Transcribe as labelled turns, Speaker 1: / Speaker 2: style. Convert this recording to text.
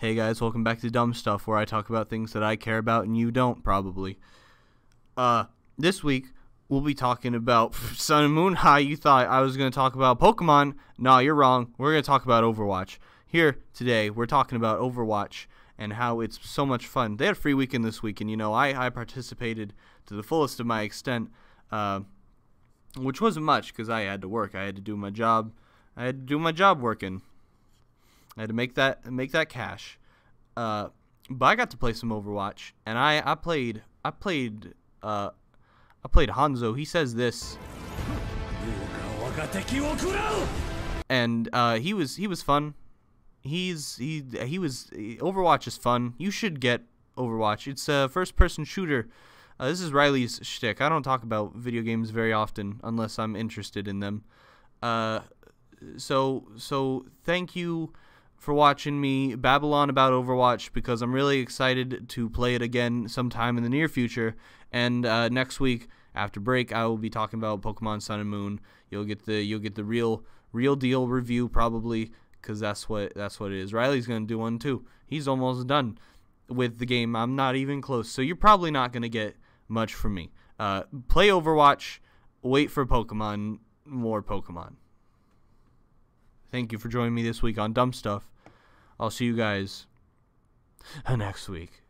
Speaker 1: Hey guys, welcome back to Dumb Stuff, where I talk about things that I care about and you don't, probably. Uh, this week we'll be talking about Sun and Moon. Hi, you thought I was going to talk about Pokemon? No, you're wrong. We're going to talk about Overwatch. Here today, we're talking about Overwatch and how it's so much fun. They had a free weekend this week, and you know, I, I participated to the fullest of my extent, uh, which wasn't much because I had to work. I had to do my job. I had to do my job working. I had to make that make that cash. Uh, but I got to play some Overwatch, and I I played I played uh I played Hanzo. He says this, and uh, he was he was fun. He's he he was Overwatch is fun. You should get Overwatch. It's a first person shooter. Uh, this is Riley's shtick. I don't talk about video games very often unless I'm interested in them. Uh, so so thank you for watching me babble on about Overwatch because I'm really excited to play it again sometime in the near future. And uh, next week after break, I will be talking about Pokemon Sun and Moon. You'll get the you'll get the real real deal review probably because that's what that's what it is. Riley's gonna do one too. He's almost done with the game. I'm not even close. So you're probably not gonna get much from me. Uh, play Overwatch. Wait for Pokemon. More Pokemon. Thank you for joining me this week on Dumb Stuff. I'll see you guys next week.